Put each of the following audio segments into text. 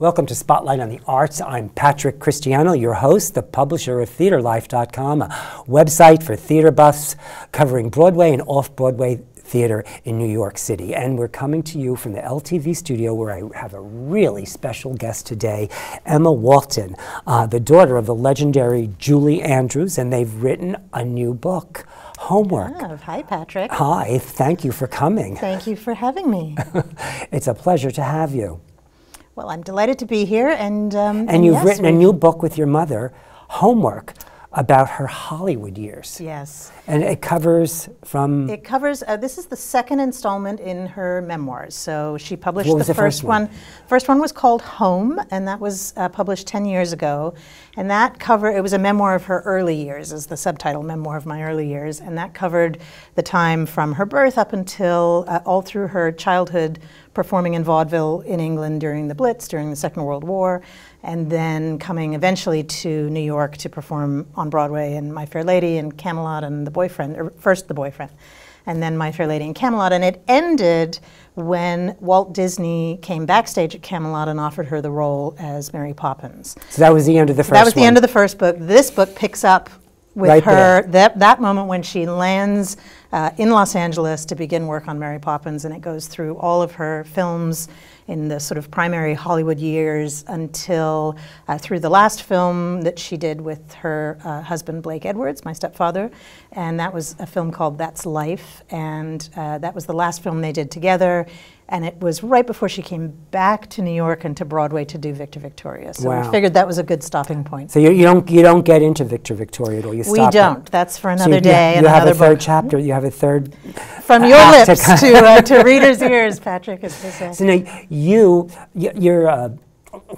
Welcome to Spotlight on the Arts. I'm Patrick Christiano, your host, the publisher of TheaterLife.com, a website for theater buffs covering Broadway and off Broadway theater in New York City. And we're coming to you from the LTV studio where I have a really special guest today, Emma Walton, uh, the daughter of the legendary Julie Andrews, and they've written a new book. Home Work. Oh, hi, Patrick. Hi, thank you for coming. Thank you for having me. it's a pleasure to have you. Well, I'm delighted to be here, and um, And you've yes, written a new book with your mother, Home Work, about her Hollywood years. Yes, And it covers from. it covers. Uh, this is the second installment in her memoirs. So she published What was the the first one? one. First one was called Home, and that was uh, published ten years ago. And that cover it was a memoir of her early years, is the subtitle, Memoir of My Early Years, and that covered the time from her birth up until uh, all through her childhood performing in vaudeville in England during the Blitz, during the Second World War, and then coming eventually to New York to perform on Broadway in My Fair Lady and Camelot and The Boyfriend, or first The Boyfriend, and then My Fair Lady and Camelot. And it ended when Walt Disney came backstage at Camelot and offered her the role as Mary Poppins. So that was the end of the first that was the one. end of the first book. This book picks up with Right her there. that, that moment when she lands uh, in Los Angeles to begin work on Mary Poppins, and it goes through all of her films in the sort of primary Hollywood years until uh, through the last film that she did with her uh, husband Blake Edwards, my stepfather, and that was a film called That's Life, and uh, that was the last film they did together. And it was right before she came back to New York and to Broadway to do Victor Victoria. So Wow. we figured that was a good stopping point. So you, you don't you don't get into Victor Victoria at all. You We don't. it. That's for another So another you, day You and have a third book. chapter. You have a third. From your act to lips to, uh, to readers' ears, Patrick, as they say. So now you you're. uh,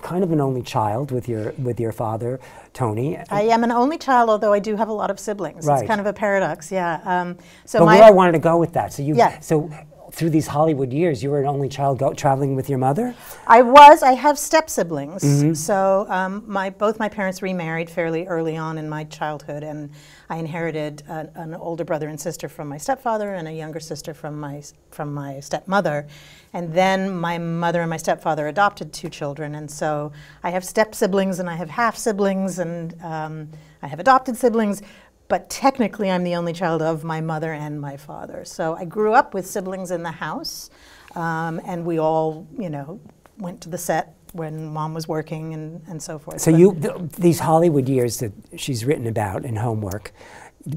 kind of an only child with your with your father Tony. I am an only child, although I do have a lot of siblings. Right. It's kind of a paradox, yeah. Um, so but where I wanted to go with that. So you Yeah. so through these Hollywood years, you were an only child go, traveling with your mother. I was. I have step siblings. Mm-hmm. So um, my both my parents remarried fairly early on in my childhood, and I inherited an, an older brother and sister from my stepfather, and a younger sister from my from my stepmother. And then my mother and my stepfather adopted two children, and so I have step siblings, and I have half siblings, and um, I have adopted siblings. But technically, I'm the only child of my mother and my father. So I grew up with siblings in the house, um, and we all, you know, went to the set when mom was working and, and so forth. So But you th- these Hollywood years that she's written about in homework.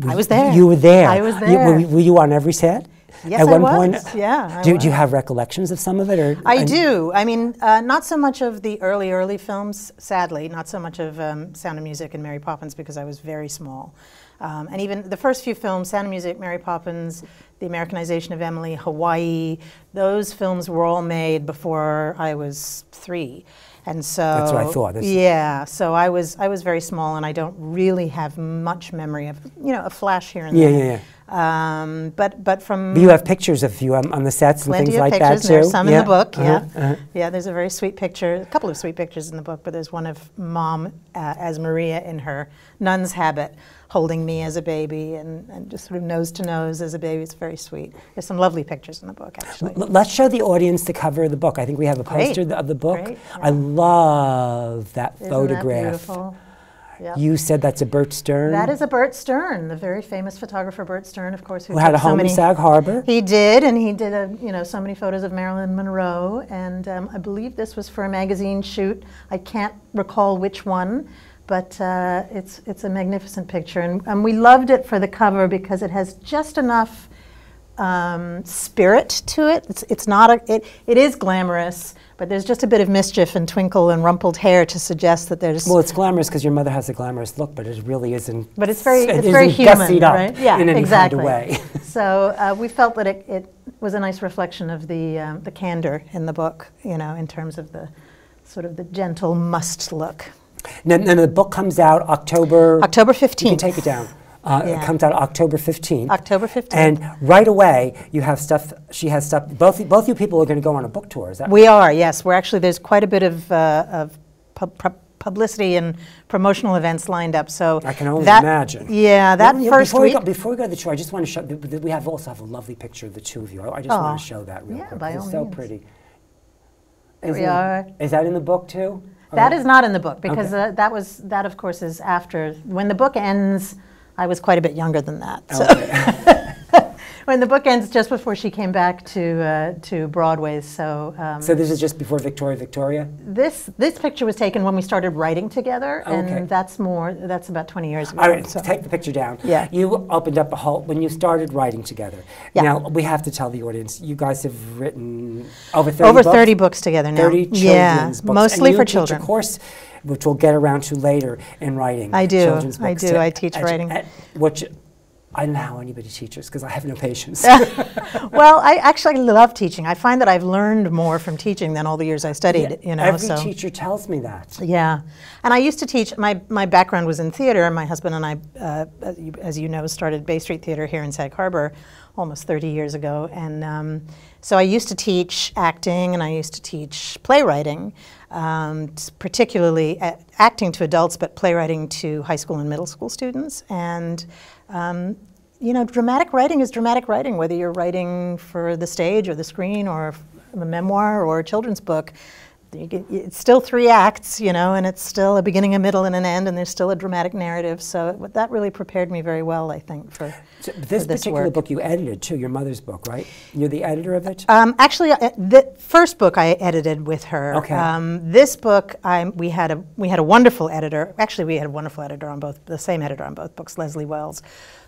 I was there. You were there. I was You- there. were, were you on every set? Yes, At I one was. point. Yeah, Do, do you have recollections of some of it, or I do. I mean, uh, not so much of the early, early films, sadly, not so much of um, Sound of Music and Mary Poppins because I was very small. Um, and even the first few films, Sound of Music, Mary Poppins, The Americanization of Emily, Hawaii, those films were all made before I was three. And so That's what I thought. This- Yeah, so I was I was very small, and I don't really have much memory of you know a flash here and Yeah, there. yeah, yeah. Um, but but from you have pictures of you on, on the sets and things like pictures. that too. There's some yeah? in the book. Uh-huh, Yeah, uh-huh. yeah. There's a very sweet picture. A couple of sweet pictures in the book, but there's one of mom uh, as Maria in her nun's habit, holding me as a baby and, and just sort of nose to nose as a baby. It's very sweet. There's some lovely pictures in the book, actually. L- Let's show the audience the cover of the book. I think we have a poster th- of the book. Great, I love that Isn't photograph. that beautiful? Yep. You said that's a Bert Stern. That is a Bert Stern, the very famous photographer Bert Stern, of course, who, who had a took so home in. Sag Harbor. He did, and he did a, you know so many photos of Marilyn Monroe, and um, I believe this was for a magazine shoot. I can't recall which one, but uh, it's it's a magnificent picture, and, and we loved it for the cover because it has just enough um, spirit to it. It's it's not a it, it is glamorous, but there's just a bit of mischief and twinkle and rumpled hair to suggest that there's Well, it's glamorous because your mother has a glamorous look, but it really isn't. But it's very, it it's very human, right? Yeah, exactly. kind of way. so uh, we felt that it, it was a nice reflection of the um, the candor in the book, you know, in terms of the sort of the gentle must look. Then, then the book comes out October. October You can 15th. take it down. Uh, It comes out October 15th. October 15th. And right away, you have stuff. She has stuff. Both both you people are going to go on a book tour. Is that We are, yes. We're actually, there's quite a bit of, uh, of pub- pub- publicity and promotional events lined up, so. I can only that- imagine. Yeah, that Well, first before week. We go, before we go to the tour, I just want to show. We have also have a lovely picture of the two of you. I just Aw. want to show that real Yeah, quick. by it's all so means. pretty. There Is we it- are. Is that in the book too? That Or- is not in the book, because Okay. uh, that was, that of course is after, when the book ends, I was quite a bit younger than that. So Okay. when the book ends, just before she came back to, uh, to Broadway, so. um, So this is just before Victoria Victoria. This, this picture was taken when we started writing together, Okay. and that's more, that's about 20 years ago. All right, so- take the picture down. Yeah. You opened up a whole when you started writing together. Yeah. Now we have to tell the audience you guys have written over 30 Over books? 30 books together now. 30 children's yeah, books. And mostly you for teach children. a course which we'll get around to later in writing. I do, children's I do, I teach writing. which I don't know how anybody teaches because I have no patience. well, I actually love teaching. I find that I've learned more from teaching than all the years I studied. you know, Every so teacher tells me that. yeah. And I used to teach. My my background was in theater. and My husband and I, uh, as you- as you know, started Bay Street Theater here in Sag Harbor almost 30 years ago. And um, so I used to teach acting, and I used to teach playwriting, um, particularly acting to adults, but playwriting to high school and middle school students. And um, you know, dramatic writing is dramatic writing, whether you're writing for the stage or the screen or a memoir or a children's book. You get, it's still three acts, you know, and it's still a beginning, a middle, and an end, and there's still a dramatic narrative. So it, that really prepared me very well, I think, for, So for this this particular work. book you edited too, your mother's book, right? You're the editor of it. Um, actually, uh, the first book I edited with her. Okay. Um, this book, I, we had a we had a wonderful editor. Actually, we had a wonderful editor on both the same editor on both books, Leslie Wells,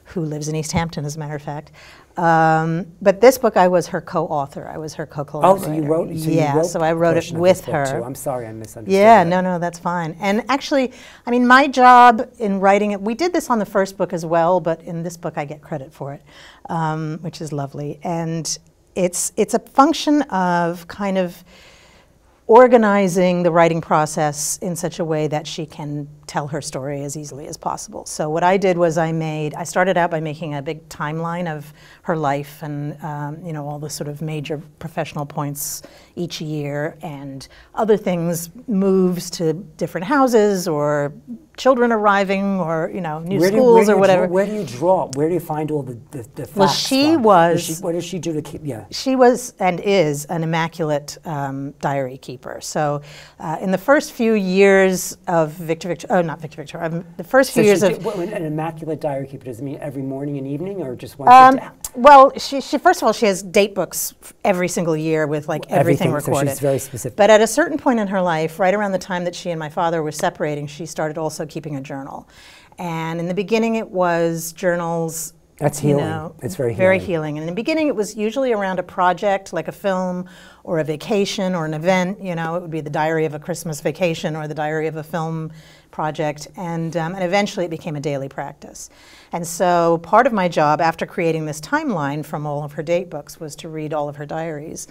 who lives in East Hampton, as a matter of fact. Um, but this book, I was her co-author. I was her oh, co-collaborator. so you wrote. So yeah, you wrote so I wrote it with this book, her. I'm sorry, I misunderstood. Yeah, that. no, no, that's fine. And actually, I mean, my job in writing it, we did this on the first book as well, but in this book, I get credit for it, um, which is lovely. And it's it's a function of kind of organizing the writing process in such a way that she can tell her story as easily as possible. So what I did was I made, I started out by making a big timeline of her life and um, you know all the sort of major professional points each year and other things, moves to different houses or children arriving or you know new Where schools do or whatever. Draw, where do you draw? Where do you find all the the, the Well, she from? was- she, what does she do to keep? Yeah. She was and is an immaculate um, diary keeper. So, uh, in the first few years of Victor Victor, oh, not Victor Victor, um, the first few So years she, of. what, an immaculate diary keeper does it mean every morning and evening, or just once a Um, day? well, she, she first of all she has date books every single year with like everything, Everything, so recorded. she's very specific. But at a certain point in her life, right around the time that she and my father were separating, she started also keeping a journal. And in the beginning, it was journals. That's you healing. know, It's very very healing. healing. And in the beginning, it was usually around a project like a film or a vacation or an event. You know, it would be the diary of a Christmas vacation or the diary of a film project. And, um, and eventually, it became a daily practice. And so, part of my job after creating this timeline from all of her date books was to read all of her diaries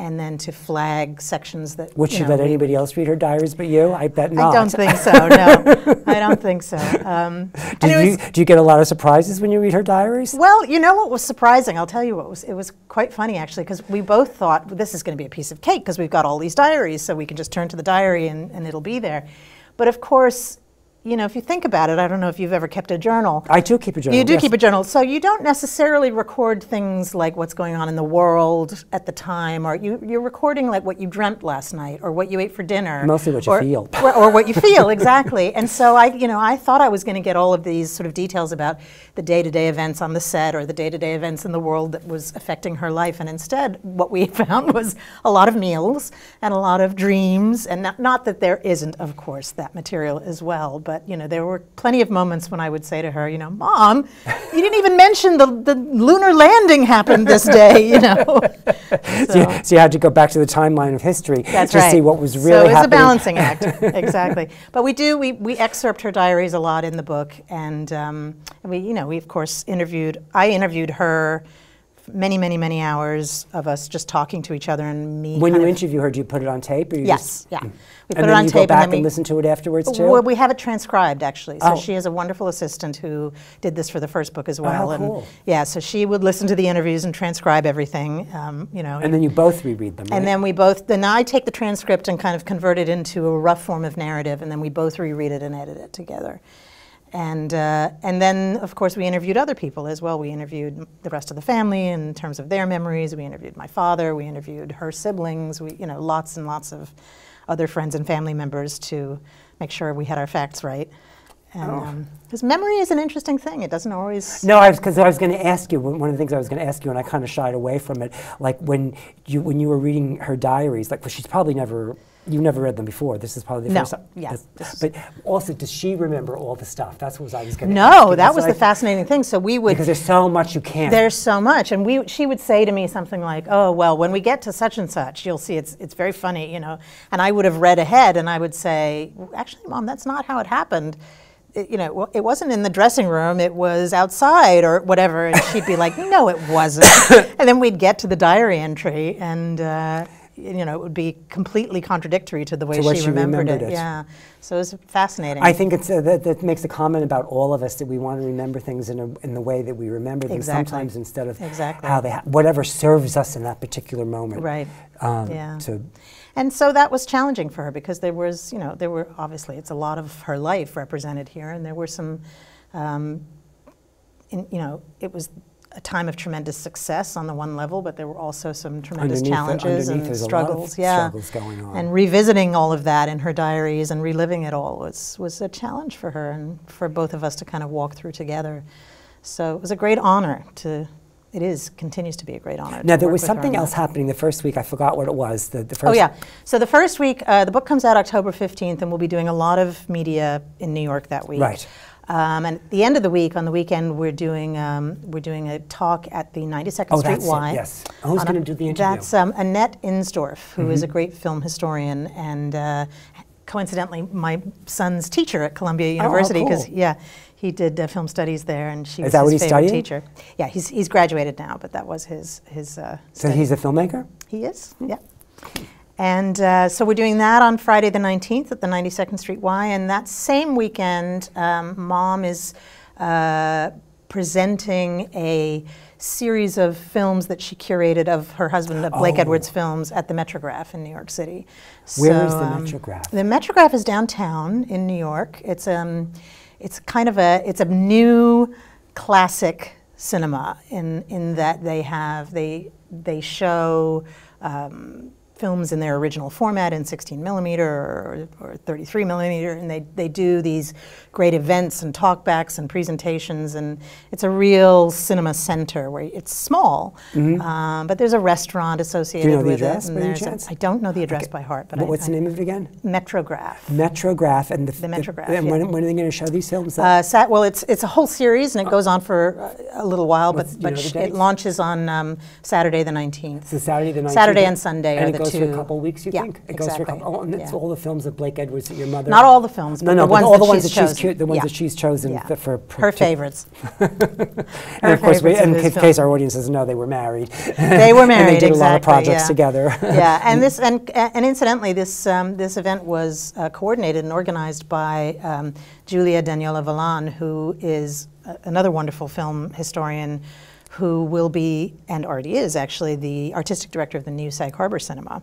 and then to flag sections that. Would you she know, let anybody else read her diaries but you? I bet not. I don't think so. No, I don't think so. Um, Do you, was- do you get a lot of surprises when you read her diaries? well, you know what was surprising? I'll tell you what was. It was quite funny actually because we both thought well, this is going to be a piece of cake because we've got all these diaries, so we can just turn to the diary and, and it'll be there. But of course, you know, if you think about it, I don't know if you've ever kept a journal. I do keep a journal. You do yes. keep a journal, so you don't necessarily record things like what's going on in the world at the time, or you, you're recording like what you dreamt last night, or what you ate for dinner, Mostly what you or, feel. or, or what you feel exactly. And so I, you know, I thought I was going to get all of these sort of details about the day-to-day events on the set or the day-to-day events in the world that was affecting her life, and instead, what we found was a lot of meals and a lot of dreams, and not, not that there isn't, of course, that material as well, but you know, there were plenty of moments when I would say to her, you know, Mom, you didn't even mention the, the lunar landing happened this day, you know. So, you, so you had to go back to the timeline of history That's to right. see what was really happening. so it's happening. a balancing act, exactly. But we do we, we excerpt her diaries a lot in the book, and, um, and we you know we of course interviewed. I interviewed her many, many, many hours of us just talking to each other and me. When you interview her, do you put it on tape? Or you Yes, just- yeah. We and put it then on you tape go back and then we listen to it afterwards too? Well, we have it transcribed actually. So Oh. she has a wonderful assistant who did this for the first book as well. how and cool. Yeah, so she would listen to the interviews and transcribe everything. Um, you know, and then you both reread them, right? and then we both, then I take the transcript and kind of convert it into a rough form of narrative, and then we both reread it and edit it together. And, uh, and then, of course, we interviewed other people as well. We interviewed the rest of the family in terms of their memories. We interviewed my father. We interviewed her siblings. We, you know, lots and lots of other friends and family members to make sure we had our facts right. And because memory is an interesting thing. It doesn't always. No, I was because I was going to ask you one one of the things I was going to ask you, and I kind of shied away from it. Like when you when you were reading her diaries, like well, she's probably never you never read them before. This is probably the No, first time. yeah, but also, does she remember all the stuff? That's what I was going to. No, that was the fascinating thing. So we would because there's so much you can't. There's so much, and we she would say to me something like, "Oh, well, when we get to such and such, you'll see it's it's very funny, you know." And I would have read ahead, and I would say, "Actually, mom, that's not how it happened." It, you know, it wasn't in the dressing room; it was outside or whatever. And she'd be like, "No, it wasn't." and then we'd get to the diary entry, and uh, you know, it would be completely contradictory to the way To she she remembered, remembered it. it. Yeah, so it was fascinating. I think it's uh, that, that makes a comment about all of us that we want to remember things in, a, in the way that we remember them Exactly. sometimes instead of Exactly. how they ha- whatever serves us in that particular moment. Right. Um, Yeah. To And so that was challenging for her because there was, you know, there were obviously it's a lot of her life represented here, and there were some, um, in, you know, it was a time of tremendous success on the one level, but there were also some tremendous Underneath challenges underneath and there's a lot of struggles. yeah, struggles going on. and revisiting all of that in her diaries and reliving it all was was a challenge for her and for both of us to kind of walk through together. So it was a great honor to. It is continues to be a great honor. now there was something else happening the first week. I forgot what it was. The, the first. Oh yeah. So the first week, uh, the book comes out October fifteenth, and we'll be doing a lot of media in New York that week. Right. Um, and at the end of the week, on the weekend, we're doing um, we're doing a talk at the 92nd Oh, Street that's it, Y. yes. Who's gonna do the interview? Mm-hmm. That's um, Annette Insdorf, who is a great film historian and. Uh, Coincidentally, my son's teacher at Columbia University, because Oh, cool. yeah, he did uh, film studies there, and she Is was that what his he's favorite studying? teacher. Yeah, he's, he's graduated now, but that was his his. Uh, So study. he's a filmmaker. He is, yeah. And uh, so we're doing that on Friday the 19th at the 92nd Street Y. And that same weekend, um, Mom is uh, presenting a series of films that she curated of her husband, of Blake Oh. Edwards films, at the Metrograph in New York City. Where is So, the um, Metrograph? The Metrograph is downtown in New York. It's um, it's kind of a it's a new classic cinema in in that they have they they show. Um, films in their original format in 16 millimeter or, or 33 millimeter and they, they do these great events and talkbacks and presentations and it's a real cinema center where it's small um, but there's a restaurant associated Mm-hmm. know the with it and by any there's? I don't know the address by heart but What- I, what's the name of it again? Metrograph Metrograph and the, The Metrograph, And yeah. when, when are they going to show these films? Uh, sat, well, it's it's a whole series and it goes on for a little while, but What's- you but sh- it launches on um, Saturday the nineteenth. So Saturday the 19th. Saturday and Sunday and are the goes for a couple of weeks. You Yeah, think it goes for a exactly, couple? Oh, and it's yeah. all the films of Blake Edwards that your mother. Not all the films, No, but no, the but all the ones that she's chosen. the ones Yeah. that she's chosen for, for, for Her favorites. And of course, we, in case films. our audience doesn't know, they were married. They were married. and they did a lot of projects together. yeah, and this and and incidentally, this um, this event was uh, coordinated and organized by um, Giulia D'Agnolo Vallan, who is a, another wonderful film historian, who will be and already is actually the artistic director of the new Sag Harbor Cinema.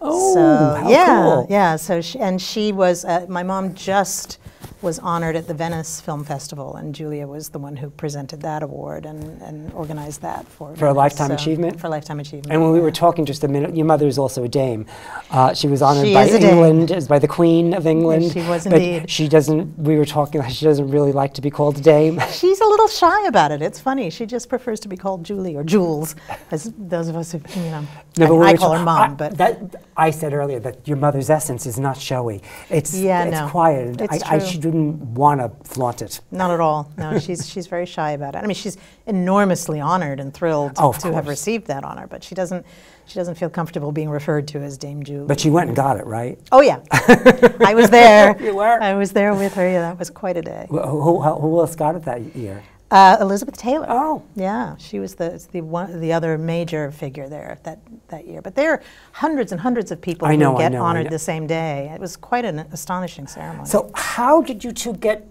Oh, so, how yeah, cool. yeah. So she, and she was uh, my mom just was honored at the Venice Film Festival, and Giulia was the one who presented that award and, and organized that for For a lifetime so- achievement? For lifetime achievement. And when we yeah. were talking just a minute, your mother is also a dame. Uh, she was honored She by. England, as by the Queen of England. she was but indeed. She doesn't. We were talking. She doesn't really like to be called a dame. She's a little shy about it. It's funny. She just prefers to be called Julie or Jules, as those of us who, you know. No, but I, I call her mom, I, but that I said earlier that your mother's essence is not showy. It's Yeah, it's no. quiet. It's I, I true. Shouldn't want to flaunt it. not at all. No, she's she's very shy about it. I mean, she's enormously honored and thrilled Oh, to have received that honor, but she doesn't she doesn't feel comfortable being referred to as Dame Julie. But she went and got it right. oh yeah, I was there. You were? I was there with her. Yeah, that was quite a day. Wh- Who, who, who else got it that year? Uh, Elizabeth Taylor. Oh. Yeah, she was the the one the other major figure there that that year. But there are hundreds and hundreds of people I who know, I get know, honored the same day. It was quite an astonishing ceremony. So, how did you two get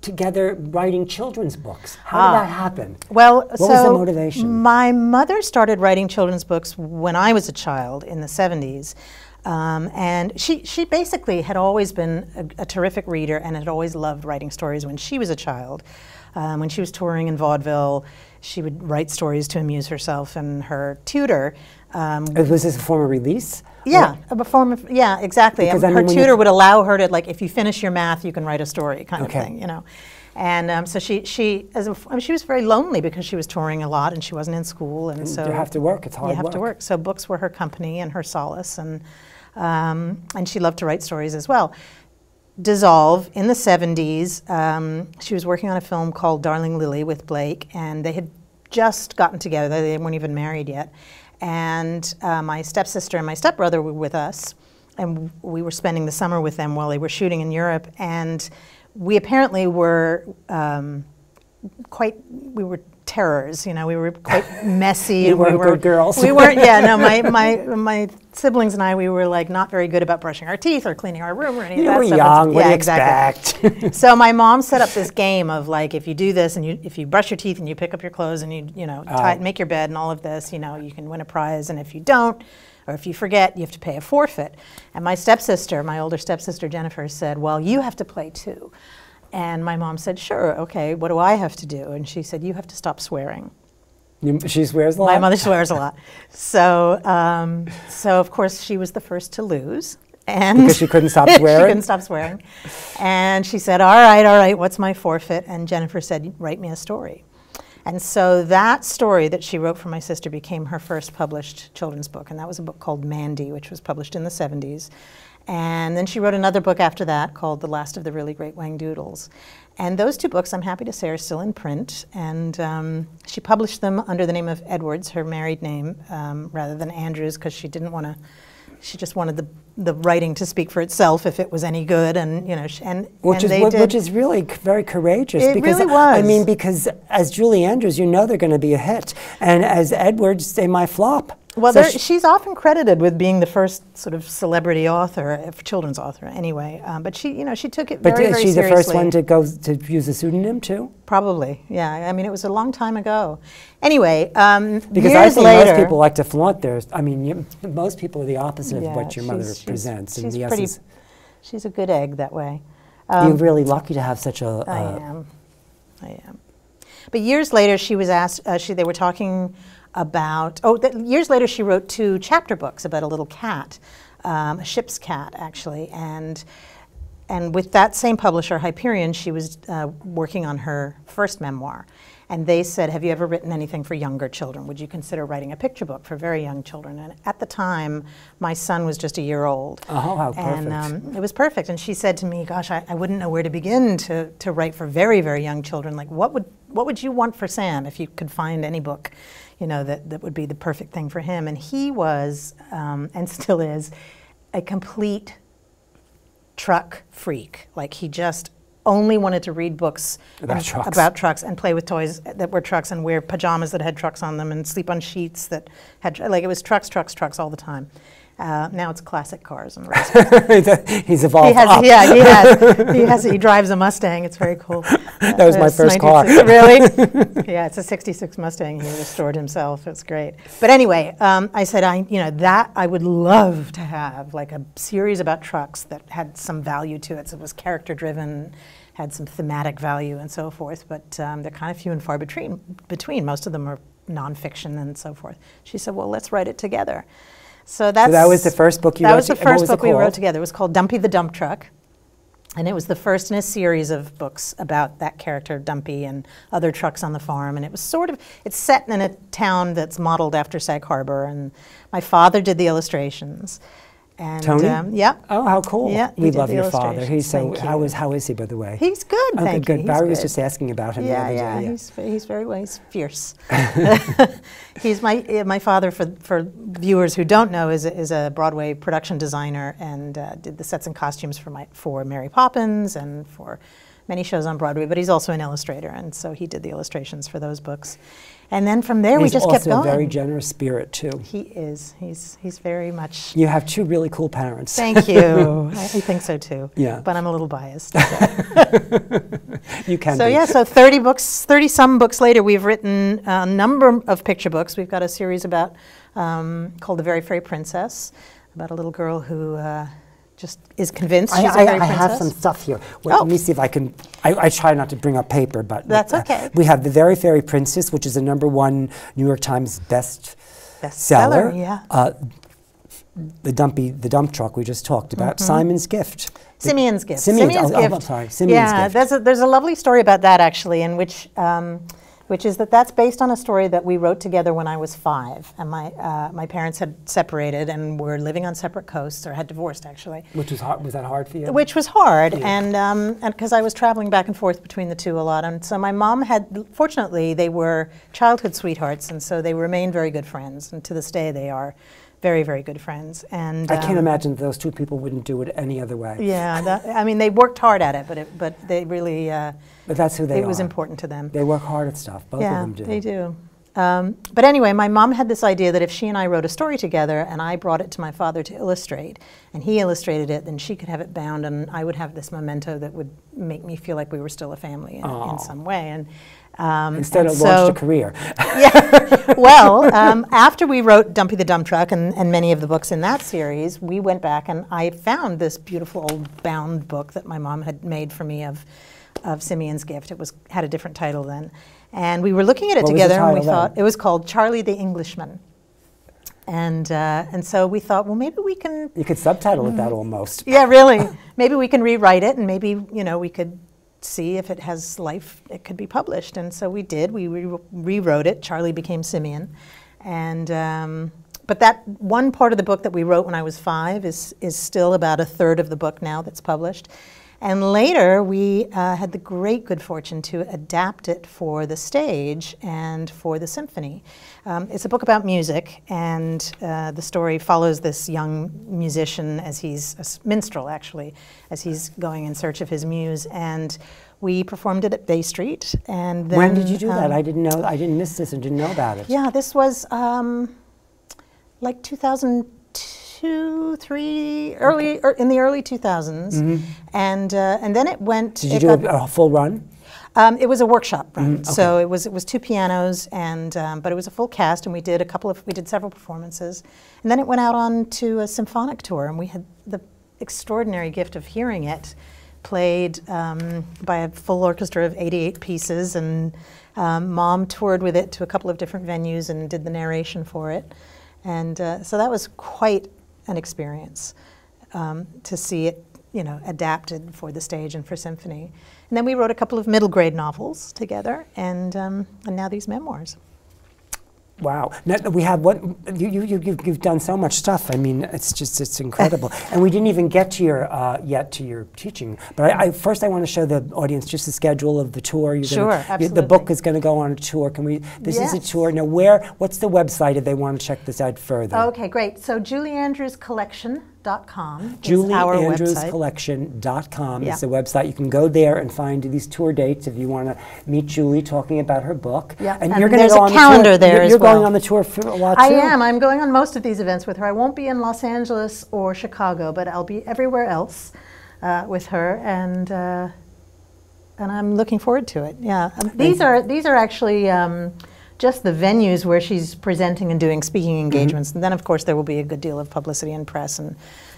together writing children's books? How Ah. did that happen? Well, What so was the motivation? My mother started writing children's books when I was a child in the 70s. Um, and she, she basically had always been a, a terrific reader and had always loved writing stories when she was a child. Um, when she was touring in vaudeville, she would write stories to amuse herself and her tutor. Um, Uh, Was this a form of release? yeah, a form of yeah, exactly. Because, I her mean, when you- tutor would allow her to like, if you finish your math, you can write a story, kind Okay. of thing, you know. And um, so she she as a, I mean, she was very lonely because she was touring a lot and she wasn't in school, and, so you have to work, it's hard You have to work. work. So books were her company and her solace, and um, and she loved to write stories as well. Dissolve in the 70s. Um, she was working on a film called Darling Lili with Blake, and they had just gotten together. They weren't even married yet. And uh, my stepsister and my stepbrother were with us, and we were spending the summer with them while they were shooting in Europe. And we apparently were um, quite, we were terrors, you know, we were quite messy. You we weren't were, good girls. We weren't, yeah, no, my, my, my siblings and I, we were like not very good about brushing our teeth or cleaning our room or any You of that were stuff. young, what yeah, you exactly. expect? so my mom set up this game of like, if you do this and you, if you brush your teeth and you pick up your clothes and you, you know, oh. tie, Oh. make your bed and all of this, you know, you can win a prize. And if you don't, or if you forget, you have to pay a forfeit. And my stepsister, my older stepsister Jennifer, said, well, you have to play too. And my mom said, sure, okay, what do I have to do? And she said, you have to stop swearing. You- she swears a lot? My mother swears a lot. So, um, so of course, she was the first to lose. And Because she couldn't stop swearing? she couldn't stop swearing. And she said, All right, all right, what's my forfeit? And Jennifer said, Write me a story. And so that story that she wrote for my sister became her first published children's book. And that was a book called Mandy, which was published in the 70s. And then she wrote another book after that called The Last of the Really Great Whangdoodles. And those two books, I'm happy to say, are still in print. And um, she published them under the name of Edwards, her married name, um, rather than Andrews, because she didn't want to. She just wanted the, the writing to speak for itself if it was any good, and you know, sh- and Which and is they what, did. which is really c- very courageous. It because really I mean, because as Julie Andrews, you know they're going to be a hit, and as Edwards, they might flop. Well, So she's often credited with being the first sort of celebrity author, uh, children's author, anyway. Um, but she, you know, she took it but very, is very she the first one to go to use a pseudonym too? Probably, yeah. I mean, it was a long time ago. Anyway, um, Because I think later, most people like to flaunt theirs. I mean, you, most people are the opposite of what your mother she's- she's- presents. She's and the pretty. essence, She's a good egg that way. you're really lucky to have such a. I am. I am. But years later, she was asked. Uh, she they were talking about. Oh, that, years later, she wrote two chapter books about a little cat, um, a ship's cat, actually, and. And with that same publisher, Hyperion, she was uh, working on her first memoir. And they said, Have you ever written anything for younger children? Would you consider writing a picture book for very young children? And at the time, my son was just a year old. Oh, how And perfect. um, it was perfect. And she said to me, Gosh, I, I wouldn't know where to begin to, to write for very, very young children. Like, what would, what would you want for Sam if you could find any book, you know, that, that would be the perfect thing for him? And he was, um, and still is, a complete truck freak. Like, he just only wanted to read books About and- trucks. about trucks and play with toys that were trucks and wear pajamas that had trucks on them and sleep on sheets that had, like, it was trucks, trucks, trucks all the time. Uh, now it's classic cars and He's evolved he has, up. yeah, he has. He has. He drives a Mustang. It's very cool. That was my It's first car. Really? yeah, it's a '66 Mustang. He restored himself. It's great. But anyway, um, I said, I, you know, that I would love to have like a series about trucks that had some value to it. So it was character driven, had some thematic value, and so forth. But um, they're kind of few and far between. Between most of them are nonfiction and so forth. She said, well, let's write it together. So that's that was the first book you that wrote That was the to- and what first book we wrote together. It was called Dumpy the Dump Truck. And it was the first in a series of books about that character, Dumpy, and other trucks on the farm. And it was sort of, it's set in a town that's modeled after Sag Harbor. And my father did the illustrations. And, Tony? Um, yeah. Oh, how cool! Yeah, we love your father. He's so. Thank How you. is how is he, by the way? He's good, Oh, thank good, you. good. He's Barry was just asking about him Yeah, the yeah, day. he's he's very well. He's fierce. he's my my father. For for viewers who don't know, is a, is a Broadway production designer and uh, did the sets and costumes for my for Mary Poppins and for many shows on Broadway, but he's also an illustrator, and so he did the illustrations for those books. And then from there, we just also kept going. a very generous spirit too. he is. He's he's very much. You have two really cool parents. Thank you. I, I think so too. Yeah. But I'm a little biased. you can So be. yeah, so 30 books, 30 some books later, we've written a number of picture books. We've got a series about um, called The Very Fairy Princess, about a little girl who uh, just is convinced I, she's a I, fairy I princess. have some stuff here. Wait, Oh. Let me see if I can. I, I try not to bring up paper, but That's uh, okay. We have the Very Fairy Princess, which is a number one New York Times best Bestseller, seller. yeah. Uh, the dumpy, the dump truck we just talked about. Simon's Gift. The- Mm-hmm. Simeon's Gift. Simeon's, Simeon's oh, oh, Gift. I'm sorry. Simeon's yeah, Gift. there's a, there's a lovely story about that actually, in which um, which is that that's based on a story that we wrote together when I was five, and my uh, my parents had separated and were living on separate coasts, or had divorced actually. Which was hard. Was that hard for you? which was hard and um, and because I was traveling back and forth between the two a lot and so my mom had fortunately they were childhood sweethearts and so they remained very good friends and to this day they are very very good friends and I can't um, imagine those two people wouldn't do it any other way. yeah that, I mean they worked hard at it but it, but they really uh, But that's who they it are. was important to them They work hard at stuff. Both yeah of them do. they do um, but anyway, my mom had this idea that if she and I wrote a story together and I brought it to my father to illustrate, and he illustrated it, then she could have it bound, and I would have this memento that would make me feel like we were still a family in, in some way. And um, Instead of launched a career. yeah. well, um, after we wrote Dumpy the Dump Truck and, and many of the books in that series, we went back and I found this beautiful old bound book that my mom had made for me of, of Simeon's Gift. It was had a different title then. And we were looking at it What together and we then? thought it was called Charlie the Englishman. And, uh, and so we thought, well, maybe we can You could subtitle it Mm. that almost. yeah, really. maybe we can rewrite it, and maybe you know we could see if it has life. It could be published, and so we did. We re- rewrote it. Charlie became Simeon, and um, but that one part of the book that we wrote when I was five is is still about a third of the book now that's published. And later, we uh, had the great good fortune to adapt it for the stage and for the symphony. Um, it's a book about music, and uh, the story follows this young musician as he's a minstrel, actually, as he's going in search of his muse. And we performed it at Bay Street. And then, when did you do that? um, I didn't know. I didn't miss this and didn't know about it. yeah, this was um, like 2002, three, early er, in the early 2000s, and uh, and then it went. Did you do got- a, a full run? um, it was a workshop run, Mm-hmm. so it was it was two pianos, and um, but it was a full cast, and we did a couple of we did several performances, and then it went out on to a symphonic tour, and we had the extraordinary gift of hearing it played um, by a full orchestra of 88 pieces, and um, Mom toured with it to a couple of different venues and did the narration for it, and uh, so that was quite an experience um, to see it, you know, adapted for the stage and for symphony. And then we wrote a couple of middle grade novels together, and um, and now these memoirs. Wow. Now, we have what you, you, you, you've, you've done so much stuff. I mean, it's just, it's incredible. and we didn't even get to your, uh, yet to your teaching. But I, I, first I want to show the audience just the schedule of the tour. You're Sure, gonna, you- The book is going to go on a tour. Can we, this is a tour. Now where, what's the website if they want to check this out further? Okay, great. So Julie Andrews our JulieAndrewsCollection.com Yeah. is the website. You can go there and find these tour dates if you want to meet Julie talking about her book. Yeah, And, and you're going to go a on calendar the tour. there You're, as you're going on the tour for a lot too. I am. I'm going on most of these events with her. I won't be in Los Angeles or Chicago, but I'll be everywhere else uh, with her, and uh, and I'm looking forward to it. Yeah, Um, these are these are actually. Um, just the venues where she's presenting and doing speaking Mm-hmm. engagements. And then, of course, there will be a good deal of publicity and press and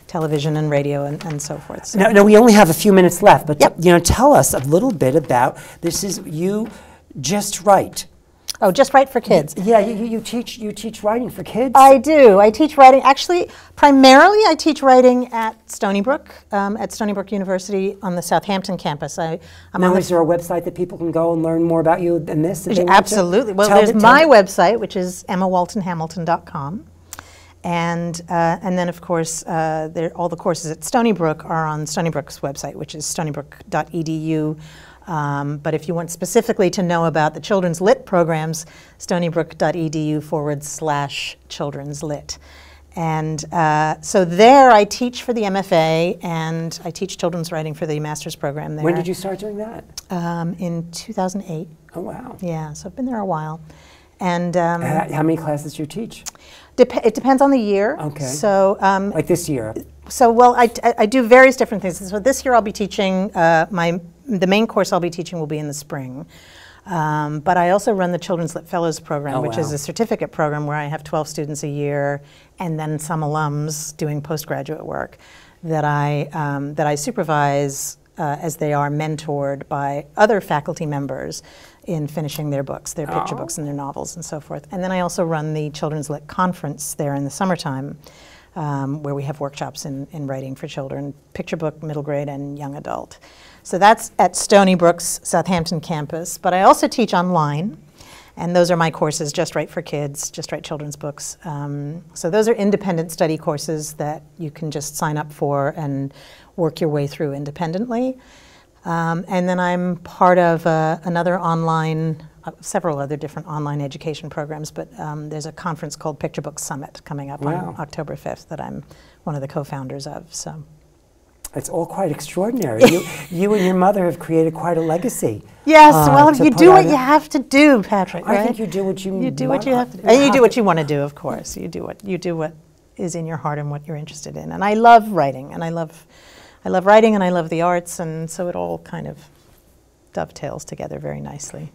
television and radio and, and so forth. So- Now, now we only have a few minutes left, but Yep. you know, tell us a little bit about this. Is you just right? Oh, just right for kids. Yeah, you, you- teach you teach writing for kids. I do. I teach writing. Actually, primarily, I teach writing at Stony Brook, um, at Stony Brook University on the Southampton campus. I, I'm now, is there a website that people can go and learn more about you than this? if they want to? Absolutely. Well, Tell there's the- my website, which is emmawaltonhamilton.com. And, uh, and then, of course, uh, there, all the courses at Stony Brook are on Stony Brook's website, which is stonybrook.edu. Um, but if you want specifically to know about the children's lit programs, stonybrook.edu forward slash children's lit. And uh, so there I teach for the MFA and I teach children's writing for the master's program there. When did you start doing that? Um, in 2008. Oh, wow. Yeah, so I've been there a while. And um, How, how many classes do you teach? Dep- it depends on the year. Okay. So um, Like this year? so well, I, I, I do various different things. So this year I'll be teaching uh, my the main course I'll be teaching will be in the spring. Um, but I also run the Children's Lit Fellows program, Oh, which is a certificate program where I have 12 students a year, and then some alums doing postgraduate work that I um, that I supervise uh, as they are mentored by other faculty members in finishing their books, their picture Oh. books, and their novels, and so forth. And then I also run the Children's Lit Conference there in the summertime um, where we have workshops in, in writing for children, picture book, middle grade, and young adult. So that's at Stony Brook's Southampton campus. But I also teach online, and those are my courses, Just Right for Kids, Just Right Children's Books. Um, so those are independent study courses that you can just sign up for and work your way through independently. Um, and then I'm part of uh, another online, uh, several other different online education programs, but um, there's a conference called Picture Book Summit coming up Wow. on October 5th that I'm one of the co-founders of. So It's all quite extraordinary. you, you and your mother have created quite a legacy. yes, uh, well, you do what you have to do, Patrick. I think you do what you You do what you have to do, you and you do what you want to do. Of course, you do what you do what is in your heart and what you're interested in. And I love writing, and I love, I love writing, and I love the arts, and so it all kind of dovetails together very nicely.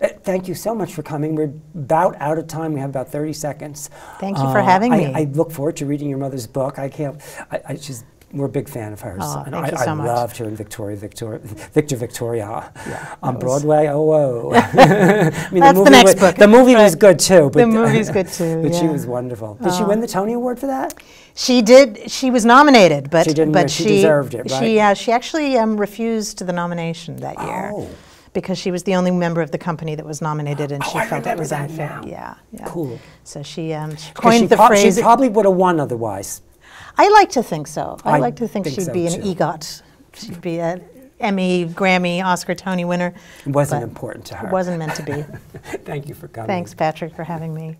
Uh, Thank you so much for coming. We're about out of time. We have about 30 seconds. Thank you for having I, me. I look forward to reading your mother's book. I can't, I, I she's, we're a big fan of hers. Oh, and thank I, you so I loved her in Victoria, Victoria, Victor Victoria Yeah, on was- Broadway. Oh, whoa. I mean, That's the next was, book, The movie was good too. But The movie's good too, But she yeah. Oh. was wonderful. Did she win the Tony Award for that? She did. She was nominated, but She didn't but win. She deserved it, She right? uh, she actually um, refused the nomination that year Oh. because she was the only member of the company that was nominated, and Oh, she I felt it was unfair. Yeah, yeah. Cool. So she um, she coined she the phrase. She probably would have won otherwise. I like to think so. I, I like to think, think she'd so, be an too. EGOT. She'd be an Emmy, Grammy, Oscar, Tony winner. It wasn't important to her. It wasn't meant to be. Thank you for coming. Thanks, Patrick, for having me.